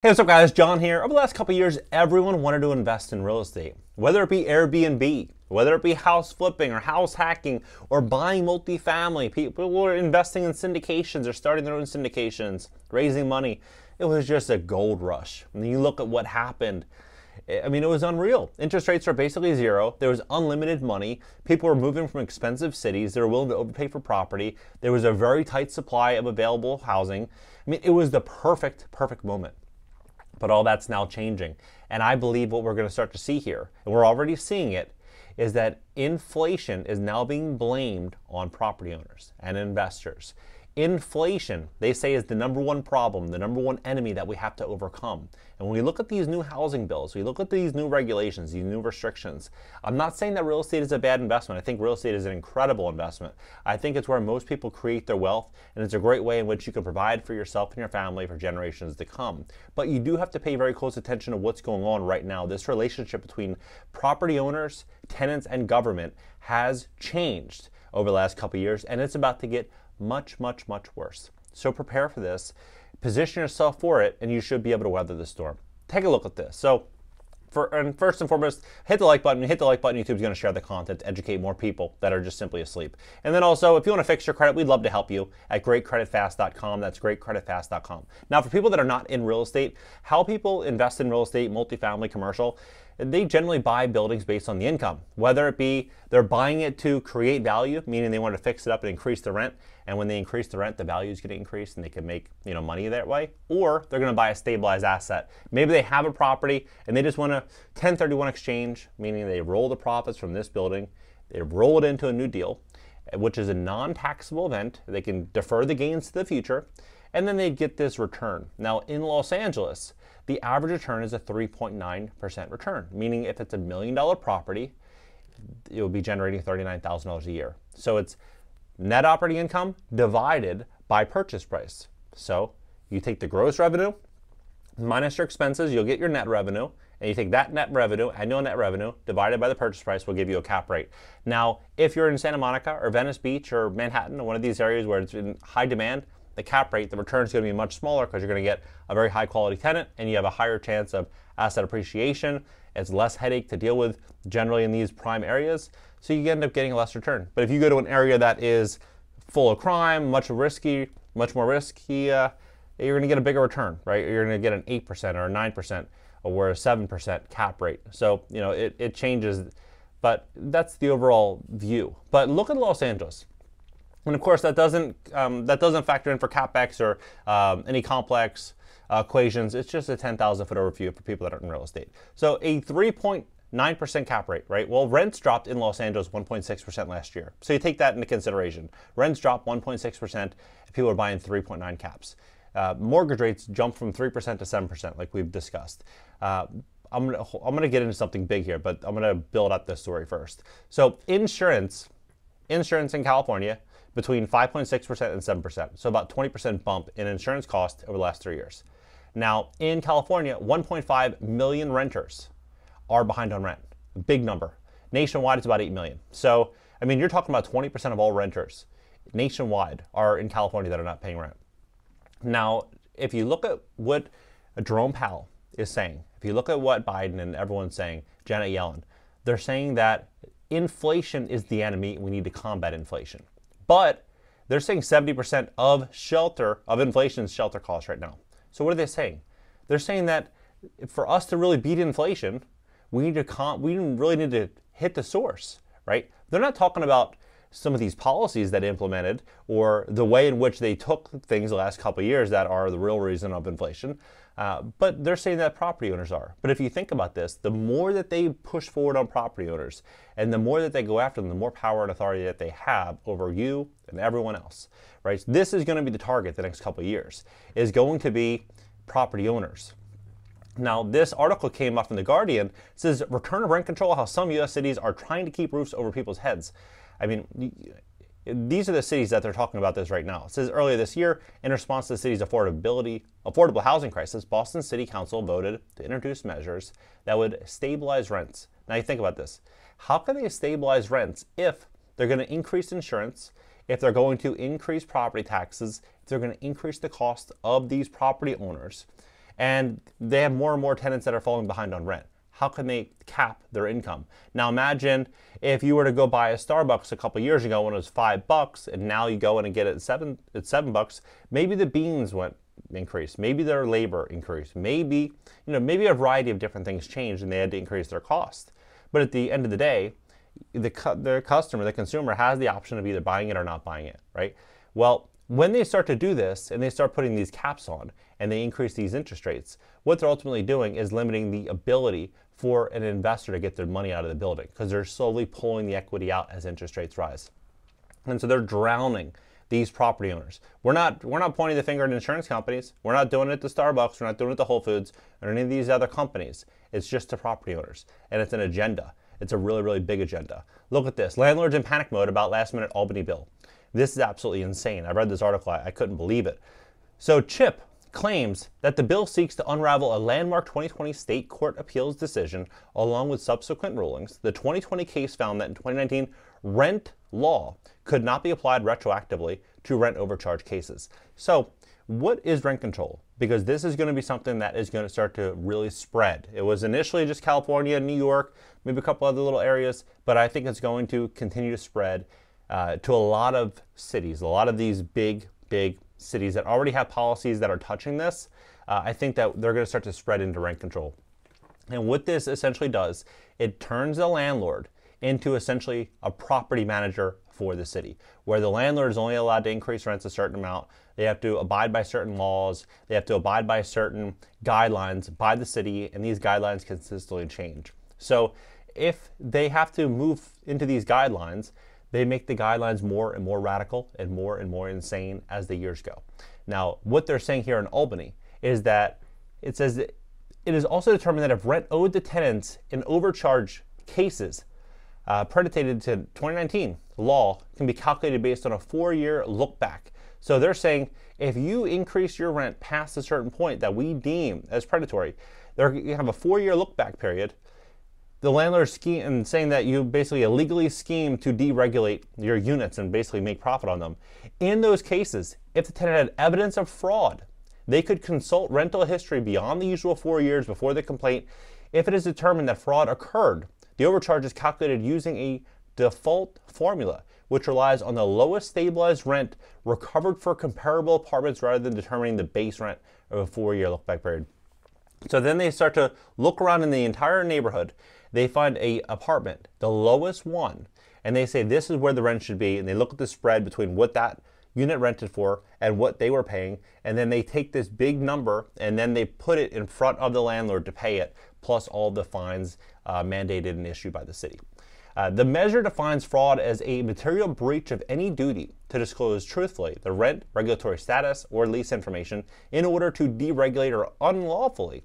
Hey, what's up guys? John here. Over the last couple years, everyone wanted to invest in real estate. Whether it be Airbnb, whether it be house flipping or house hacking or buying multifamily, people were investing in syndications or starting their own syndications, raising money. It was just a gold rush. And you look at what happened. Eh, I mean, it was unreal. Interest rates were basically zero. There was unlimited money. People were moving from expensive cities. They were willing to overpay for property. There was a very tight supply of available housing. I mean, it was the perfect, perfect moment. But all that's now changing. And I believe what we're going to start to see here, and we're already seeing it, is that inflation is now being blamed on property owners and investors. Inflation, they say, is the number one problem, the number one enemy that we have to overcome. And when we look at these new housing bills, we look at these new regulations, these new restrictions, I'm not saying that real estate is a bad investment. I think real estate is an incredible investment. I think it's where most people create their wealth, and it's a great way in which you can provide for yourself and your family for generations to come. But you do have to pay very close attention to what's going on right now. This relationship between property owners, tenants, and government has changed over the last couple years, and it's about to get much, much, much worse. So prepare for this, position yourself for it, and you should be able to weather the storm. Take a look at this. So, for, and first and foremost, hit the like button. Hit the like button. YouTube's going to share the content educate more people that are just simply asleep. And then also, if you want to fix your credit, we'd love to help you at greatcreditfast.com. That's greatcreditfast.com. Now, for people that are not in real estate, how people invest in real estate, multifamily, commercial, they generally buy buildings based on the income, whether it be they're buying it to create value, meaning they want to fix it up and increase the rent, and when they increase the rent, the value is going to increase and they can make you know money that way, or they're going to buy a stabilized asset. Maybe they have a property and they just want to 1031 exchange, meaning they roll the profits from this building, they roll it into a new deal, which is a non-taxable event. They can defer the gains to the future, and then they get this return. Now in Los Angeles, the average return is a 3.9% return, meaning if it's a million dollar property, it will be generating $39,000 a year. So it's net operating income divided by purchase price. So you take the gross revenue minus your expenses, you'll get your net revenue, and you take that net revenue, annual net revenue, divided by the purchase price will give you a cap rate. Now, if you're in Santa Monica or Venice Beach or Manhattan one of these areas where it's in high demand, the cap rate, the return is going to be much smaller because you're going to get a very high quality tenant and you have a higher chance of asset appreciation. It's less headache to deal with generally in these prime areas, so you end up getting a less return. But if you go to an area that is full of crime, much risky, much more risky, uh, you're going to get a bigger return, right? You're going to get an 8% or a 9% or a 7% cap rate. So, you know, it, it changes, but that's the overall view. But look at Los Angeles. And of course, that doesn't um, that doesn't factor in for capex or um, any complex uh, equations. It's just a 10,000 foot overview for people that are in real estate. So a 3.9% cap rate, right? Well, rents dropped in Los Angeles 1.6% last year. So you take that into consideration. Rents dropped 1.6%. People are buying 3.9 caps. Uh, mortgage rates jumped from 3% to 7%, like we've discussed. Uh, I'm gonna, I'm gonna get into something big here, but I'm gonna build up this story first. So insurance, insurance in California between 5.6% and 7%. So about 20% bump in insurance cost over the last three years. Now, in California, 1.5 million renters are behind on rent. Big number. Nationwide, it's about 8 million. So, I mean, you're talking about 20% of all renters nationwide are in California that are not paying rent. Now, if you look at what Jerome Powell is saying, if you look at what Biden and everyone's saying, Janet Yellen, they're saying that inflation is the enemy. We need to combat inflation. But they're saying 70% of shelter, of inflation is shelter costs right now. So what are they saying? They're saying that for us to really beat inflation, we need to we really need to hit the source, right? They're not talking about some of these policies that implemented or the way in which they took things the last couple years that are the real reason of inflation. Uh, but they're saying that property owners are. But if you think about this, the more that they push forward on property owners and the more that they go after them, the more power and authority that they have over you and everyone else, right? This is going to be the target the next couple of years, is going to be property owners. Now, this article came up in The Guardian. It says, Return of rent control, how some U.S. cities are trying to keep roofs over people's heads. I mean, these are the cities that they're talking about this right now. It says earlier this year, in response to the city's affordability, affordable housing crisis, Boston City Council voted to introduce measures that would stabilize rents. Now you think about this. How can they stabilize rents if they're going to increase insurance, if they're going to increase property taxes, if they're going to increase the cost of these property owners, and they have more and more tenants that are falling behind on rent. How can they cap their income? Now imagine if you were to go buy a Starbucks a couple years ago when it was five bucks, and now you go in and get it at seven at seven bucks. Maybe the beans went increased. Maybe their labor increased. Maybe you know maybe a variety of different things changed, and they had to increase their cost. But at the end of the day, the the customer, the consumer, has the option of either buying it or not buying it, right? Well, when they start to do this and they start putting these caps on and they increase these interest rates, what they're ultimately doing is limiting the ability for an investor to get their money out of the building because they're slowly pulling the equity out as interest rates rise. And so they're drowning these property owners. We're not we're not pointing the finger at insurance companies. We're not doing it to Starbucks. We're not doing it to Whole Foods or any of these other companies. It's just to property owners, and it's an agenda. It's a really really big agenda. Look at this: landlords in panic mode about last minute Albany bill. This is absolutely insane. I read this article. I, I couldn't believe it. So Chip, claims that the bill seeks to unravel a landmark 2020 state court appeals decision along with subsequent rulings. The 2020 case found that in 2019, rent law could not be applied retroactively to rent overcharge cases. So, what is rent control? Because this is going to be something that is going to start to really spread. It was initially just California, New York, maybe a couple other little areas, but I think it's going to continue to spread uh, to a lot of cities, a lot of these big, big cities that already have policies that are touching this, uh, I think that they're going to start to spread into rent control. And what this essentially does, it turns the landlord into essentially a property manager for the city, where the landlord is only allowed to increase rents a certain amount. They have to abide by certain laws, they have to abide by certain guidelines by the city, and these guidelines consistently change. So if they have to move into these guidelines, they make the guidelines more and more radical and more and more insane as the years go. Now, what they're saying here in Albany is that it says that it is also determined that if rent owed to tenants in overcharge cases uh, predated to 2019 law can be calculated based on a four-year look back. So they're saying if you increase your rent past a certain point that we deem as predatory, you have a four-year look back period the landlord scheme and saying that you basically illegally scheme to deregulate your units and basically make profit on them. In those cases, if the tenant had evidence of fraud, they could consult rental history beyond the usual four years before the complaint. If it is determined that fraud occurred, the overcharge is calculated using a default formula, which relies on the lowest stabilized rent recovered for comparable apartments rather than determining the base rent of a four year look back period. So then they start to look around in the entire neighborhood they find a apartment, the lowest one, and they say this is where the rent should be, and they look at the spread between what that unit rented for and what they were paying, and then they take this big number and then they put it in front of the landlord to pay it, plus all the fines uh, mandated and issued by the city. Uh, the measure defines fraud as a material breach of any duty to disclose truthfully the rent, regulatory status, or lease information in order to deregulate or unlawfully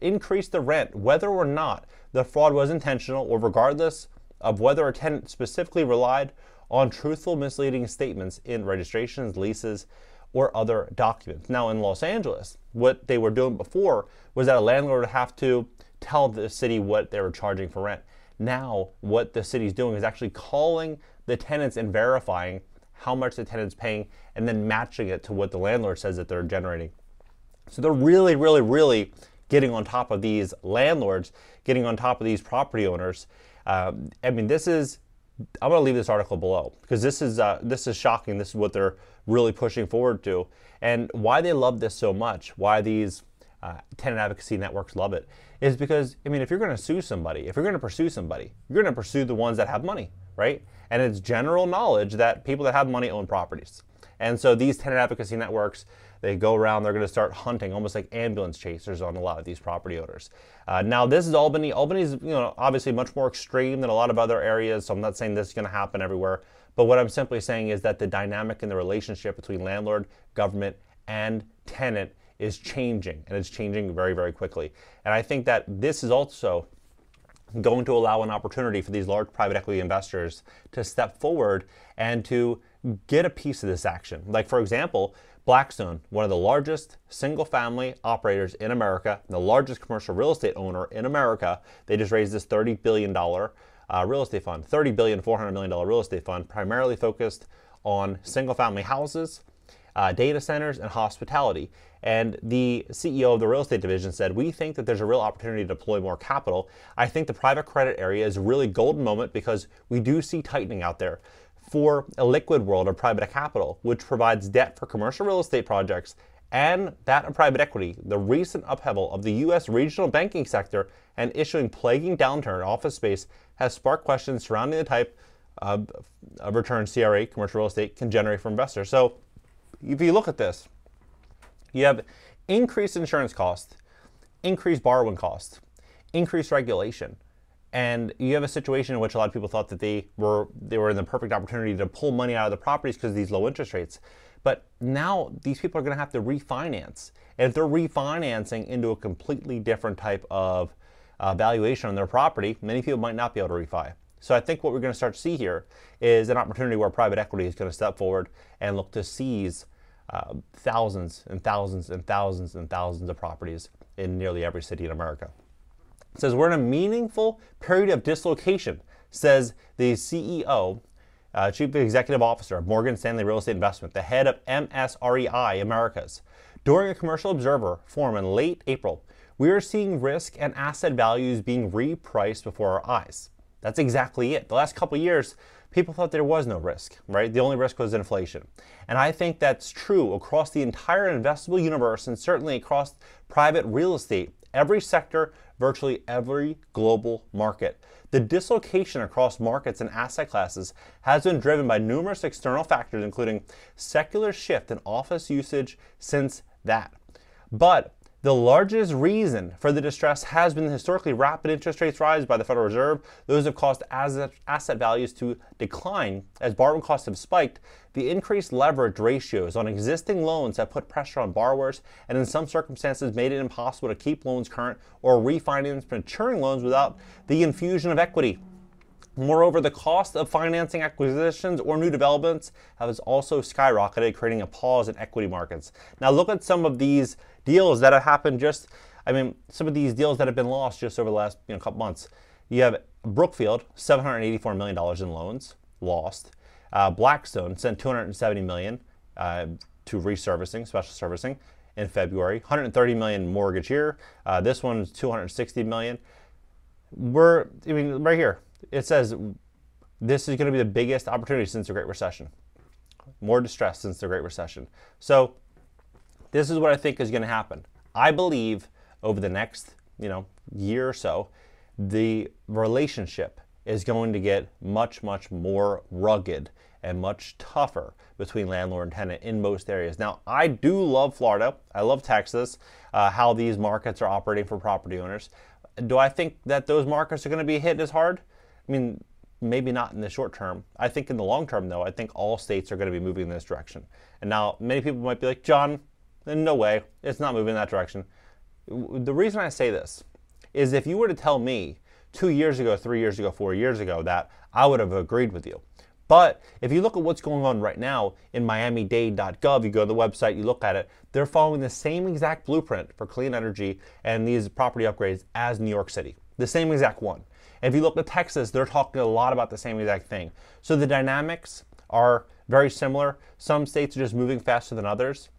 increase the rent, whether or not the fraud was intentional or regardless of whether a tenant specifically relied on truthful, misleading statements in registrations, leases, or other documents. Now, in Los Angeles, what they were doing before was that a landlord would have to tell the city what they were charging for rent. Now, what the city's doing is actually calling the tenants and verifying how much the tenant's paying and then matching it to what the landlord says that they're generating. So they're really, really, really getting on top of these landlords, getting on top of these property owners. Um, I mean, this is. I'm going to leave this article below because this is uh, this is shocking. This is what they're really pushing forward to, and why they love this so much. Why these uh, tenant advocacy networks love it is because I mean, if you're going to sue somebody, if you're going to pursue somebody, you're going to pursue the ones that have money, right? And it's general knowledge that people that have money own properties. And so these tenant advocacy networks, they go around, they're going to start hunting almost like ambulance chasers on a lot of these property owners. Uh, now, this is Albany. Albany is, you know, obviously much more extreme than a lot of other areas, so I'm not saying this is going to happen everywhere. But what I'm simply saying is that the dynamic in the relationship between landlord, government, and tenant is changing, and it's changing very, very quickly. And I think that this is also going to allow an opportunity for these large private equity investors to step forward and to get a piece of this action. Like, for example, Blackstone, one of the largest single family operators in America, the largest commercial real estate owner in America, they just raised this $30 billion uh, real estate fund, $30 billion, $400 million real estate fund, primarily focused on single family houses. Uh, data centers, and hospitality. And the CEO of the real estate division said, We think that there's a real opportunity to deploy more capital. I think the private credit area is a really golden moment because we do see tightening out there for a liquid world of private capital, which provides debt for commercial real estate projects and that of private equity, the recent upheaval of the U.S. regional banking sector and issuing plaguing downturn in office space has sparked questions surrounding the type of, of return CRA, commercial real estate, can generate for investors. So, if you look at this, you have increased insurance costs, increased borrowing costs, increased regulation, and you have a situation in which a lot of people thought that they were they were in the perfect opportunity to pull money out of the properties because of these low interest rates. But now these people are going to have to refinance. And if they're refinancing into a completely different type of uh, valuation on their property, many people might not be able to refi. So I think what we're going to start to see here is an opportunity where private equity is going to step forward and look to seize uh, thousands and thousands and thousands and thousands of properties in nearly every city in America. It says we're in a meaningful period of dislocation, says the CEO uh, Chief Executive Officer of Morgan Stanley Real Estate Investment, the head of MSREI Americas. During a Commercial Observer forum in late April, we are seeing risk and asset values being repriced before our eyes. That's exactly it. The last couple years, people thought there was no risk, right? The only risk was inflation. And I think that's true across the entire investable universe and certainly across private real estate, every sector, virtually every global market. The dislocation across markets and asset classes has been driven by numerous external factors, including secular shift in office usage since that. But the largest reason for the distress has been the historically rapid interest rates rise by the Federal Reserve. Those have caused asset values to decline as borrowing costs have spiked. The increased leverage ratios on existing loans have put pressure on borrowers and in some circumstances made it impossible to keep loans current or refinance maturing loans without the infusion of equity. Moreover, the cost of financing acquisitions or new developments has also skyrocketed, creating a pause in equity markets. Now, look at some of these deals that have happened just, I mean, some of these deals that have been lost just over the last you know, couple months. You have Brookfield, $784 million in loans lost. Uh, Blackstone sent 270 million uh, to reservicing, special servicing in February. 130 million mortgage here. Uh, this one's 260 million. We're, I mean, right here, it says this is going to be the biggest opportunity since the Great Recession. More distress since the Great Recession. So this is what I think is going to happen. I believe over the next, you know, year or so, the relationship is going to get much, much more rugged and much tougher between landlord and tenant in most areas. Now, I do love Florida. I love Texas, uh, how these markets are operating for property owners. Do I think that those markets are going to be hit as hard? I mean, maybe not in the short term. I think in the long term, though, I think all states are going to be moving in this direction. And now, many people might be like, John, no way, it's not moving in that direction. The reason I say this is if you were to tell me two years ago, three years ago, four years ago that I would have agreed with you. But if you look at what's going on right now in miamidade.gov, you go to the website, you look at it, they're following the same exact blueprint for clean energy and these property upgrades as New York City. The same exact one. If you look at Texas, they're talking a lot about the same exact thing. So the dynamics are very similar. Some states are just moving faster than others.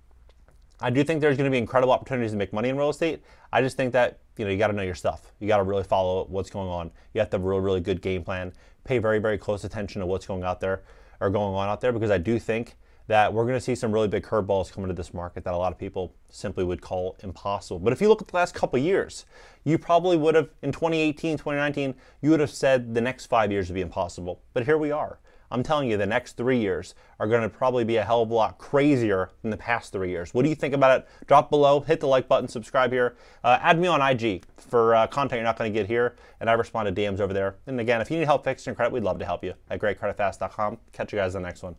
I do think there's going to be incredible opportunities to make money in real estate. I just think that you know you got to know your stuff. You got to really follow what's going on. You have to have a really, really good game plan. Pay very, very close attention to what's going out there or going on out there because I do think that we're going to see some really big curveballs come into this market that a lot of people simply would call impossible. But if you look at the last couple years, you probably would have, in 2018, 2019, you would have said the next five years would be impossible. But here we are. I'm telling you, the next three years are going to probably be a hell of a lot crazier than the past three years. What do you think about it? Drop below, hit the like button, subscribe here. Uh, add me on IG for uh, content you're not going to get here, and I respond to DMs over there. And again, if you need help fixing your credit, we'd love to help you at greatcreditfast.com. Catch you guys in the next one.